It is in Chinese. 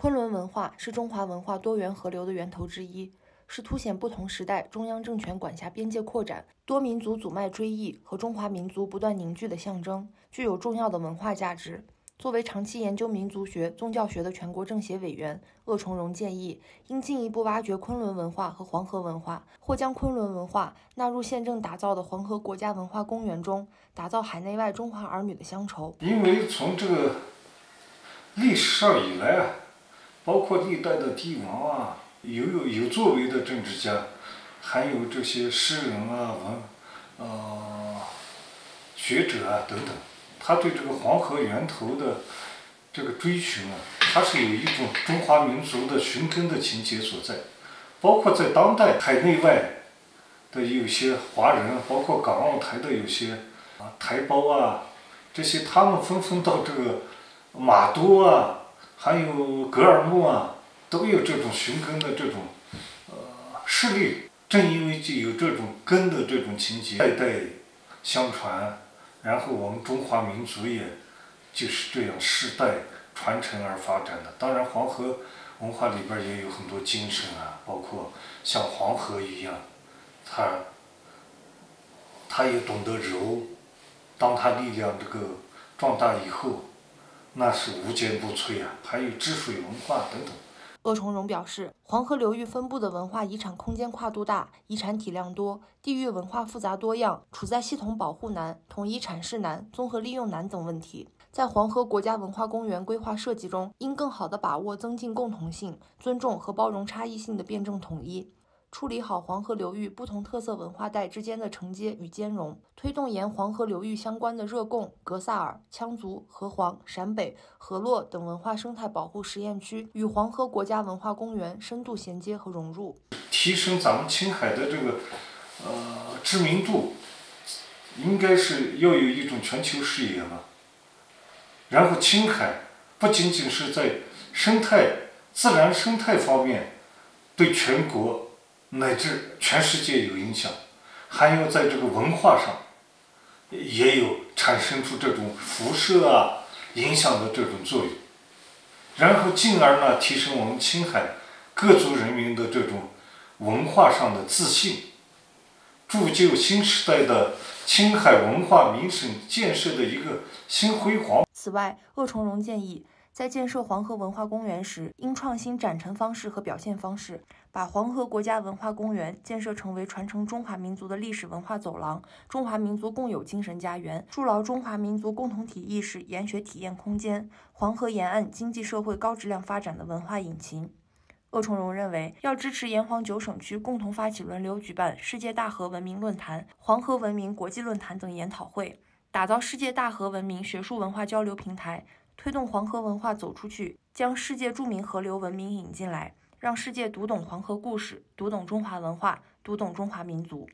昆仑文化是中华文化多元河流的源头之一，是凸显不同时代中央政权管辖边界扩展、多民族祖脉追忆和中华民族不断凝聚的象征，具有重要的文化价值。作为长期研究民族学、宗教学的全国政协委员，鄂崇荣建议，应进一步挖掘昆仑文化和黄河文化，或将昆仑文化纳入现正打造的黄河国家文化公园中，打造海内外中华儿女的乡愁。因为从这个历史上以来啊。包括历代的帝王啊，有有有作为的政治家，还有这些诗人啊、文，呃，学者啊等等，他对这个黄河源头的这个追寻啊，他是有一种中华民族的寻根的情节所在。包括在当代海内外的有些华人，包括港澳台的有些啊台胞啊，这些他们纷纷到这个马都啊。还有格尔木啊，都有这种寻根的这种呃势力。正因为就有这种根的这种情节，代代相传，然后我们中华民族也就是这样世代传承而发展的。当然，黄河文化里边也有很多精神啊，包括像黄河一样，它它也懂得柔，当它力量这个壮大以后。那是无坚不摧啊！还有治水文化等等。鄂崇荣表示，黄河流域分布的文化遗产空间跨度大，遗产体量多，地域文化复杂多样，处在系统保护难、统一阐释难、综合利用难等问题。在黄河国家文化公园规划设计中，应更好地把握增进共同性、尊重和包容差异性的辩证统一。处理好黄河流域不同特色文化带之间的承接与兼容，推动沿黄河流域相关的热贡、格萨尔、羌族、河湟、陕北、河洛等文化生态保护实验区与黄河国家文化公园深度衔接和融入，提升咱们青海的这个呃知名度，应该是要有一种全球视野嘛。然后青海不仅仅是在生态、自然生态方面对全国。乃至全世界有影响，还有在这个文化上，也有产生出这种辐射啊影响的这种作用，然后进而呢提升我们青海各族人民的这种文化上的自信，铸就新时代的青海文化名省建设的一个新辉煌。此外，鄂崇荣建议。在建设黄河文化公园时，应创新展陈方式和表现方式，把黄河国家文化公园建设成为传承中华民族的历史文化走廊、中华民族共有精神家园、筑牢中华民族共同体意识研学体验空间、黄河沿岸经济社会高质量发展的文化引擎。鄂崇荣认为，要支持沿黄九省区共同发起轮流举办世界大河文明论坛、黄河文明国际论坛等研讨会，打造世界大河文明学术文化交流平台。推动黄河文化走出去，将世界著名河流文明引进来，让世界读懂黄河故事，读懂中华文化，读懂中华民族。